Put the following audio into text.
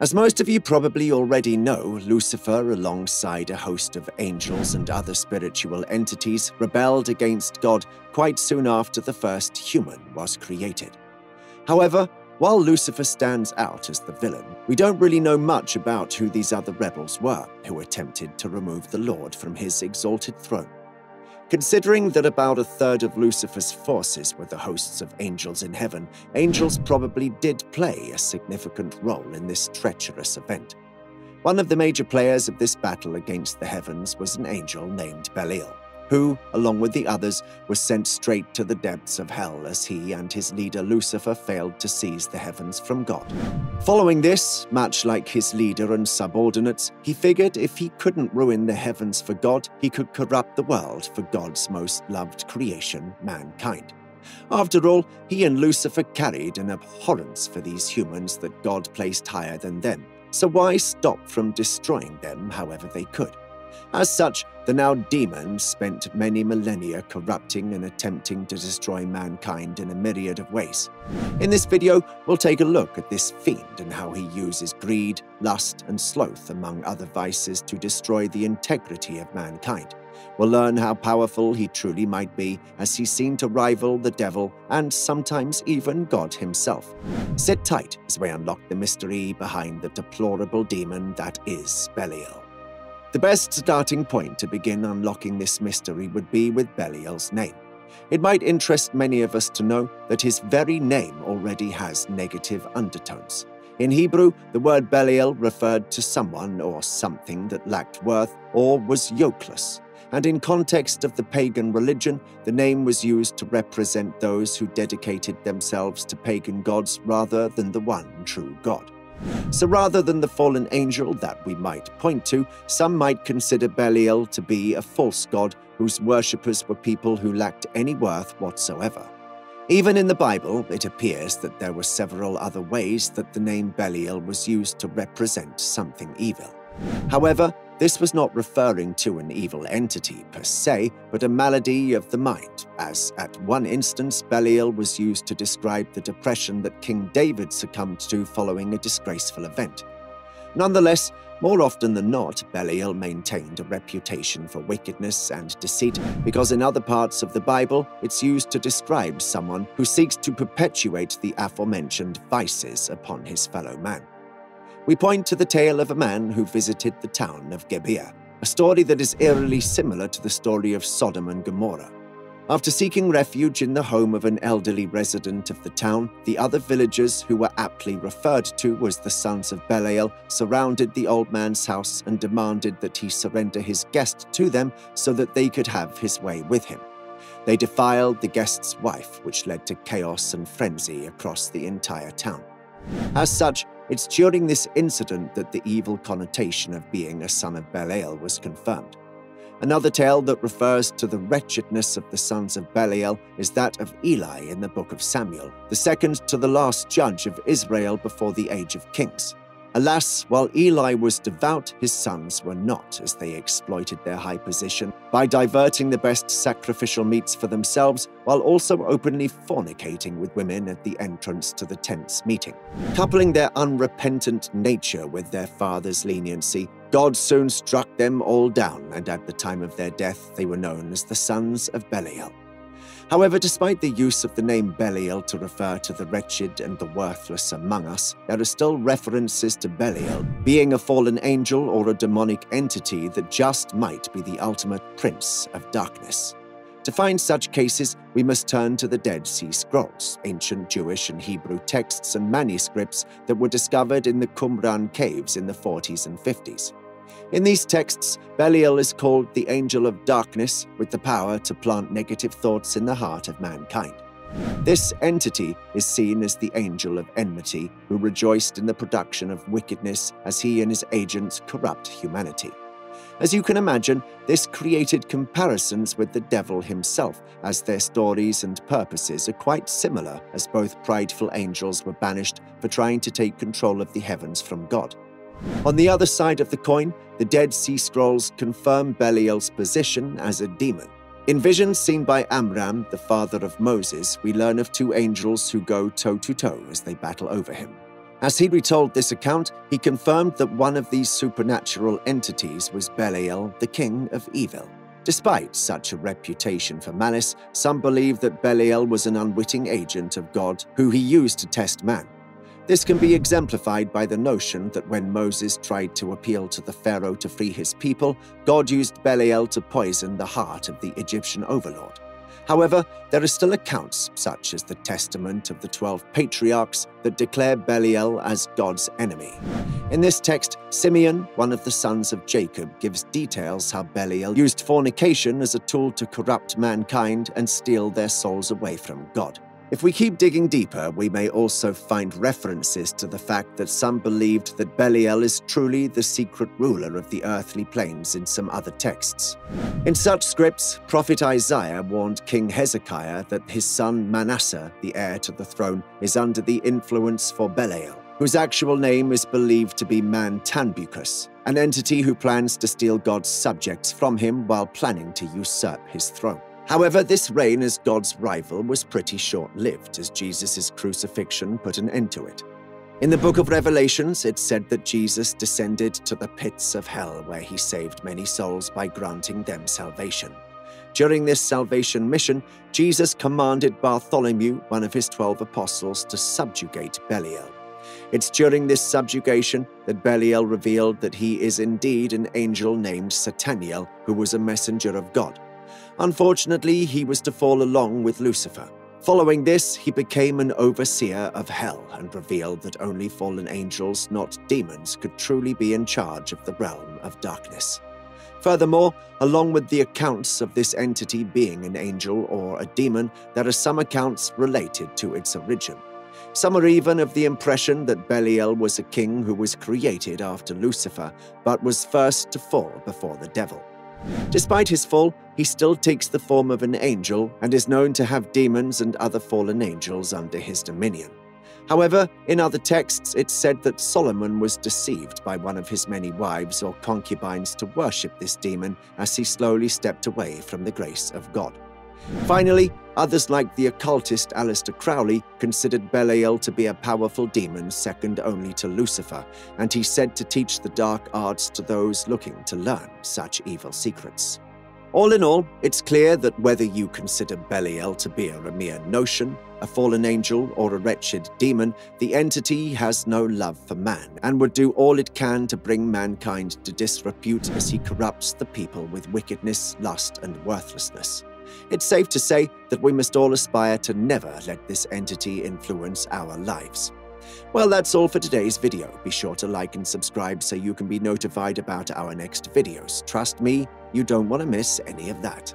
As most of you probably already know, Lucifer, alongside a host of angels and other spiritual entities, rebelled against God quite soon after the first human was created. However, while Lucifer stands out as the villain, we don't really know much about who these other rebels were who attempted to remove the Lord from his exalted throne. Considering that about a third of Lucifer's forces were the hosts of angels in heaven, angels probably did play a significant role in this treacherous event. One of the major players of this battle against the heavens was an angel named Belial who, along with the others, was sent straight to the depths of hell as he and his leader Lucifer failed to seize the heavens from God. Following this, much like his leader and subordinates, he figured if he couldn't ruin the heavens for God, he could corrupt the world for God's most loved creation, mankind. After all, he and Lucifer carried an abhorrence for these humans that God placed higher than them, so why stop from destroying them however they could? As such, the now demon spent many millennia corrupting and attempting to destroy mankind in a myriad of ways. In this video, we'll take a look at this fiend and how he uses greed, lust, and sloth, among other vices, to destroy the integrity of mankind. We'll learn how powerful he truly might be, as he seen to rival the devil and sometimes even God himself. Sit tight as we unlock the mystery behind the deplorable demon that is Belial. The best starting point to begin unlocking this mystery would be with Belial's name. It might interest many of us to know that his very name already has negative undertones. In Hebrew, the word Belial referred to someone or something that lacked worth or was yokeless. And in context of the pagan religion, the name was used to represent those who dedicated themselves to pagan gods rather than the one true God. So rather than the fallen angel that we might point to, some might consider Belial to be a false god whose worshippers were people who lacked any worth whatsoever. Even in the Bible, it appears that there were several other ways that the name Belial was used to represent something evil. However, this was not referring to an evil entity per se, but a malady of the mind, as at one instance Belial was used to describe the depression that King David succumbed to following a disgraceful event. Nonetheless, more often than not, Belial maintained a reputation for wickedness and deceit because in other parts of the Bible it's used to describe someone who seeks to perpetuate the aforementioned vices upon his fellow man we point to the tale of a man who visited the town of Gibeah, a story that is eerily similar to the story of Sodom and Gomorrah. After seeking refuge in the home of an elderly resident of the town, the other villagers, who were aptly referred to as the sons of Belial, surrounded the old man's house and demanded that he surrender his guest to them so that they could have his way with him. They defiled the guest's wife, which led to chaos and frenzy across the entire town. As such, it's during this incident that the evil connotation of being a son of Belial was confirmed. Another tale that refers to the wretchedness of the sons of Belial is that of Eli in the book of Samuel, the second to the last judge of Israel before the age of kings. Alas, while Eli was devout, his sons were not, as they exploited their high position by diverting the best sacrificial meats for themselves while also openly fornicating with women at the entrance to the tent's meeting. Coupling their unrepentant nature with their father's leniency, God soon struck them all down, and at the time of their death, they were known as the sons of Belial. However, despite the use of the name Belial to refer to the wretched and the worthless among us, there are still references to Belial being a fallen angel or a demonic entity that just might be the ultimate prince of darkness. To find such cases, we must turn to the Dead Sea Scrolls, ancient Jewish and Hebrew texts and manuscripts that were discovered in the Qumran caves in the 40s and 50s. In these texts, Belial is called the angel of darkness with the power to plant negative thoughts in the heart of mankind. This entity is seen as the angel of enmity who rejoiced in the production of wickedness as he and his agents corrupt humanity. As you can imagine, this created comparisons with the devil himself, as their stories and purposes are quite similar, as both prideful angels were banished for trying to take control of the heavens from God. On the other side of the coin, the Dead Sea Scrolls confirm Belial's position as a demon. In visions seen by Amram, the father of Moses, we learn of two angels who go toe to toe as they battle over him. As he retold this account, he confirmed that one of these supernatural entities was Belial, the king of evil. Despite such a reputation for malice, some believe that Belial was an unwitting agent of God who he used to test man. This can be exemplified by the notion that when Moses tried to appeal to the Pharaoh to free his people, God used Belial to poison the heart of the Egyptian overlord. However, there are still accounts, such as the Testament of the Twelve Patriarchs, that declare Belial as God's enemy. In this text, Simeon, one of the sons of Jacob, gives details how Belial used fornication as a tool to corrupt mankind and steal their souls away from God. If we keep digging deeper, we may also find references to the fact that some believed that Belial is truly the secret ruler of the earthly planes in some other texts. In such scripts, Prophet Isaiah warned King Hezekiah that his son Manasseh, the heir to the throne, is under the influence for Belial, whose actual name is believed to be Man Mantanbucus, an entity who plans to steal God's subjects from him while planning to usurp his throne. However, this reign as God's rival was pretty short lived, as Jesus' crucifixion put an end to it. In the book of Revelations, it said that Jesus descended to the pits of hell, where he saved many souls by granting them salvation. During this salvation mission, Jesus commanded Bartholomew, one of his twelve apostles, to subjugate Belial. It's during this subjugation that Belial revealed that he is indeed an angel named Sataniel, who was a messenger of God. Unfortunately, he was to fall along with Lucifer. Following this, he became an overseer of hell and revealed that only fallen angels, not demons, could truly be in charge of the realm of darkness. Furthermore, along with the accounts of this entity being an angel or a demon, there are some accounts related to its origin. Some are even of the impression that Belial was a king who was created after Lucifer, but was first to fall before the devil. Despite his fall, he still takes the form of an angel and is known to have demons and other fallen angels under his dominion. However, in other texts, it's said that Solomon was deceived by one of his many wives or concubines to worship this demon as he slowly stepped away from the grace of God. Finally, others like the occultist Aleister Crowley considered Belial to be a powerful demon second only to Lucifer, and he said to teach the dark arts to those looking to learn such evil secrets. All in all, it's clear that whether you consider Belial to be a mere notion, a fallen angel, or a wretched demon, the entity has no love for man and would do all it can to bring mankind to disrepute as he corrupts the people with wickedness, lust, and worthlessness it's safe to say that we must all aspire to never let this entity influence our lives. Well, that's all for today's video. Be sure to like and subscribe so you can be notified about our next videos. Trust me, you don't want to miss any of that.